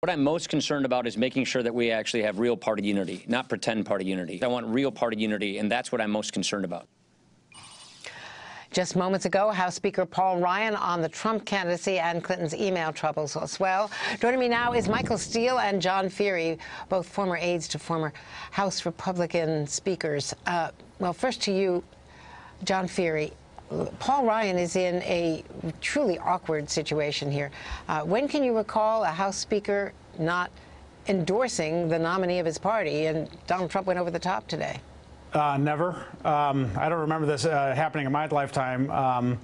What I'm most concerned about is making sure that we actually have real party unity, not pretend party unity. I want real party unity, and that's what I'm most concerned about. Just moments ago, House Speaker Paul Ryan on the Trump candidacy and Clinton's email troubles as well. Joining me now is Michael Steel and John Feehery, both former aides to former House Republican speakers. Uh, well, first to you, John Feehery. Paul Ryan is in a truly awkward situation here. Uh, when can you recall a House Speaker not endorsing the nominee of his party? And Donald Trump went over the top today. Uh, never. Um, I don't remember this uh, happening in my lifetime. Um,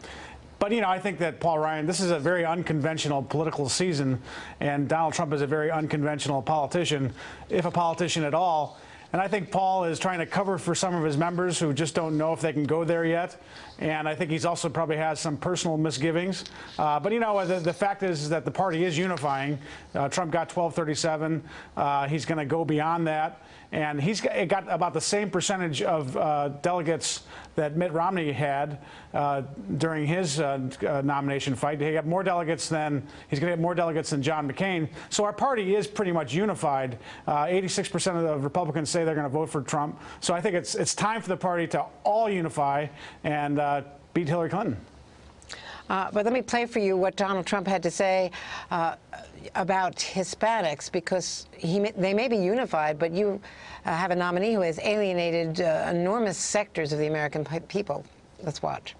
but, you know, I think that Paul Ryan, this is a very unconventional political season, and Donald Trump is a very unconventional politician, if a politician at all. And I think Paul is trying to cover for some of his members who just don't know if they can go there yet. And I think he's also probably has some personal misgivings. Uh, but, you know, the, the, fact is, is, that the party is unifying. Uh, Trump got 1237. Uh, he's going to go beyond that. And he's got, about the same percentage of uh, delegates that Mitt Romney had uh, during his uh, nomination fight. He got more delegates than he's going to get more delegates than John McCain. So our party is pretty much unified. 86% of the Republicans say they're going to vote for Trump. So I think it's it's time for the party to all unify and uh, beat Hillary Clinton. Uh, but let me play for you what Donald Trump had to say uh, about Hispanics, because he, they may be unified, but you uh, have a nominee who has alienated uh, enormous sectors of the American people. Let's watch.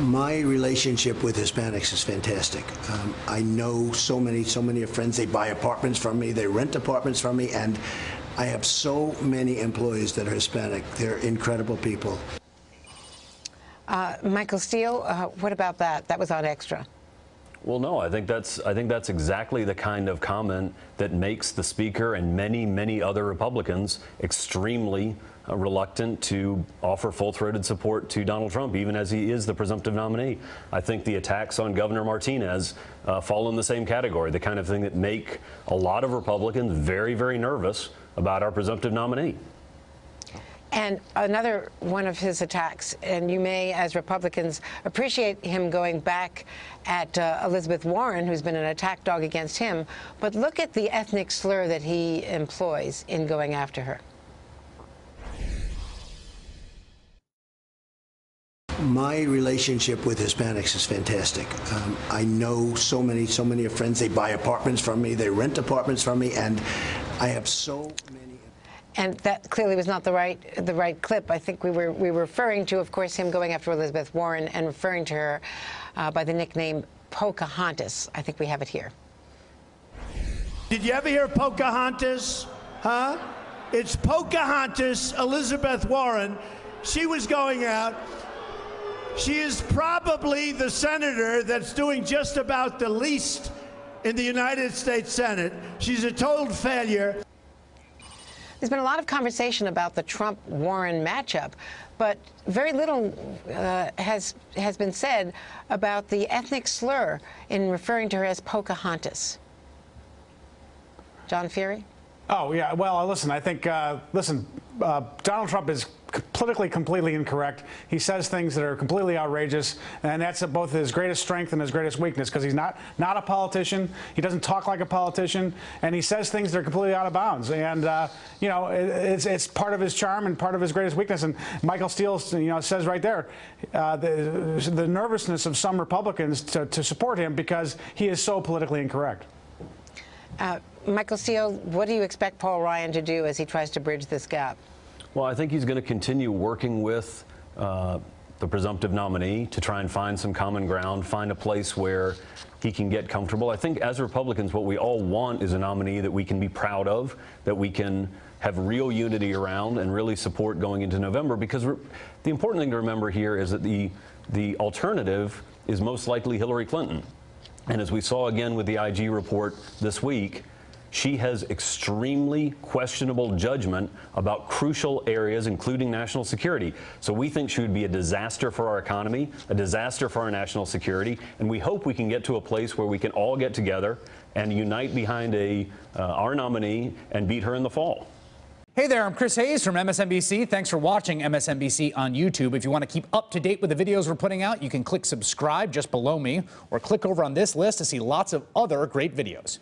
My relationship with Hispanics is fantastic. Um, I know so many, so many friends. They buy apartments from me, they rent apartments from me, and I have so many employees that are Hispanic. They're incredible people. Uh, Michael Steel, uh, what about that? That was on Extra. Well, no, I think that's I think that's exactly the kind of comment that makes the speaker and many many other Republicans extremely uh, reluctant to offer full-throated support to Donald Trump, even as he is the presumptive nominee. I think the attacks on Governor Martinez uh, fall in the same category, the kind of thing that make a lot of Republicans very very nervous about our presumptive nominee. And another one of his attacks, and you may, as Republicans, appreciate him going back at uh, Elizabeth Warren, who's been an attack dog against him, but look at the ethnic slur that he employs in going after her. My relationship with Hispanics is fantastic. Um, I know so many, so many friends. They buy apartments from me, they rent apartments from me, and I have so many. And that clearly was not the right the right clip. I think we were we were referring to, of course, him going after Elizabeth Warren and referring to her uh, by the nickname Pocahontas. I think we have it here. Did you ever hear Pocahontas? Huh? It's Pocahontas, Elizabeth Warren. She was going out. She is probably the senator that's doing just about the least in the United States Senate. She's a total failure. There's been a lot of conversation about the Trump-Warren matchup, but very little uh, has has been said about the ethnic slur in referring to her as Pocahontas. John Feehery? Oh, yeah. Well, listen, I think, uh, listen, uh, Donald Trump is politically completely incorrect. He says things that are completely outrageous, and that's both his greatest strength and his greatest weakness because he's not not a politician. He doesn't talk like a politician, and he says things that are completely out of bounds. And uh, you know, it, it's it's part of his charm and part of his greatest weakness. And Michael Steel, you know, says right there uh, the the nervousness of some Republicans to, to support him because he is so politically incorrect. Uh, Michael Steel, what do you expect Paul Ryan to do as he tries to bridge this gap? Well, I think he's going to continue working with uh, the presumptive nominee to try and find some common ground, find a place where he can get comfortable. I think as Republicans, what we all want is a nominee that we can be proud of, that we can have real unity around and really support going into November. Because the important thing to remember here is that the, the alternative is most likely Hillary Clinton. And as we saw again with the IG report this week, she has extremely questionable judgment about crucial areas, including national security. So we think she would be a disaster for our economy, a disaster for our national security, and we hope we can get to a place where we can all get together and unite behind a, uh, our nominee and beat her in the fall. Hey there, I'm Chris Hayes from MSNBC. Thanks for watching MSNBC on YouTube. If you want to keep up to date with the videos we're putting out, you can click subscribe just below me or click over on this list to see lots of other great videos.